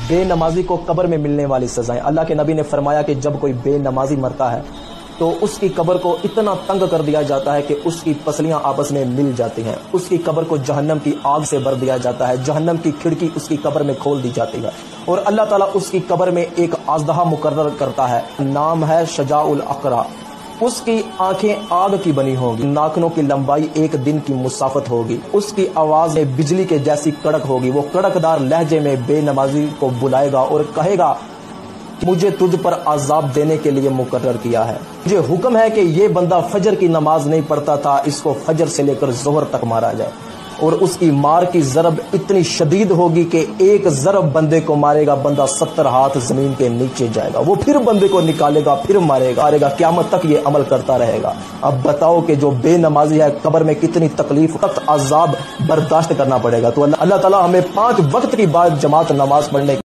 बेनमाजी को कब्र में मिलने वाली सजाएँ। अल्लाह के नबी ने फरमाया कि जब कोई बेनमाजी मरता है तो उसकी कब्र को इतना तंग कर दिया जाता है कि उसकी पसलियाँ आपस में मिल जाती हैं। उसकी कब्र को जहन्नम की आग से भर दिया जाता है। जहन्नम की खिड़की उसकी कब्र में खोल दी जाती है। और अल्लाह ताला उसकी कब्र में एक आजदहा मुकर्र करता है। नाम है शजाउल अकरा। उसकी आँखें आग की बनी होगी। नाखनों की लंबाई एक दिन की मुसाफत होगी। उसकी आवाज़ में बिजली के जैसी कड़क होगी। वो कड़कदार लहजे में बेनमाजी को बुलाएगा और कहेगा, मुझे तुझ पर आजाब देने के लिए मुकर किया है। मुझे हुक्म है कि ये बंदा फजर की नमाज़ नहीं पढ़ता था। इसको फजर से लेकर जोहर तक मारा जाए। और उसकी मार की जरब इतनी शदीद होगी कि एक जरब बंदे को मारेगा, बंदा सत्तर हाथ ज़मीन के नीचे जाएगा। वो फिर बंदे को निकालेगा, फिर मारेगा मारेगा क्यामत तक ये अमल करता रहेगा। अब बताओ कि जो बेनमाजी है, कबर में कितनी तकलीफ़ तक अजाब बर्दाश्त करना पड़ेगा। तो अल्लाह तला हमें पाँच वक्त की बात जमात नमाज़ पढ़ने